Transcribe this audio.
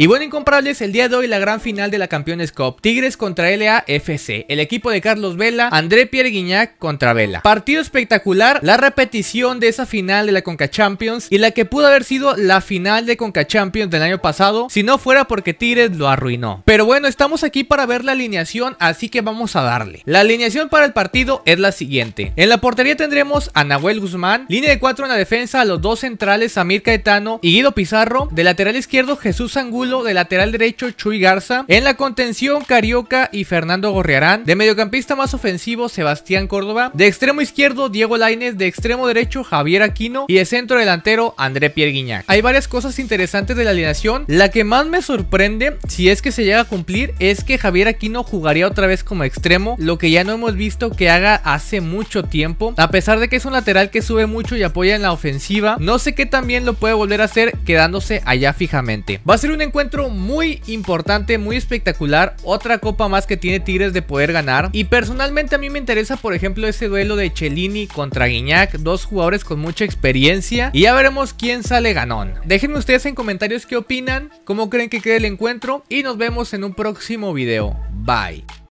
Y bueno, incomparables, el día de hoy la gran final de la Campeones Cup. Tigres contra LAFC. El equipo de Carlos Vela, André Pierre Guignac contra Vela. Partido espectacular, la repetición de esa final de la Conca Champions y la que pudo haber sido la final de Conca Champions del año pasado si no fuera porque Tigres lo arruinó. Pero bueno, estamos aquí para ver la alineación, así que vamos a darle. La alineación para el partido es la siguiente. En la portería tendremos a Nahuel Guzmán, línea de 4 en la defensa, a los dos centrales, Amir Caetano y Guido Pizarro, de lateral izquierdo Jesús Angulo de lateral derecho Chuy Garza, en la contención Carioca y Fernando Gorriarán, de mediocampista más ofensivo Sebastián Córdoba, de extremo izquierdo Diego Lainez, de extremo derecho Javier Aquino. Y de centro delantero André Pierre Guignac. Hay varias cosas interesantes de la alineación, la que más me sorprende, si es que se llega a cumplir, es que Javier Aquino jugaría otra vez como extremo, lo que ya no hemos visto que haga hace mucho tiempo, a pesar de que es un lateral que sube mucho y apoya en la ofensiva, no sé qué también lo puede volver a hacer quedándose allá fijamente. Va a ser un encuentro encuentro muy importante, muy espectacular. Otra copa más que tiene Tigres de poder ganar. Y personalmente a mí me interesa, por ejemplo, ese duelo de Chelini contra Guiñac. Dos jugadores con mucha experiencia. Y ya veremos quién sale ganón. Déjenme ustedes en comentarios qué opinan, cómo creen que quede el encuentro. Y nos vemos en un próximo video. Bye.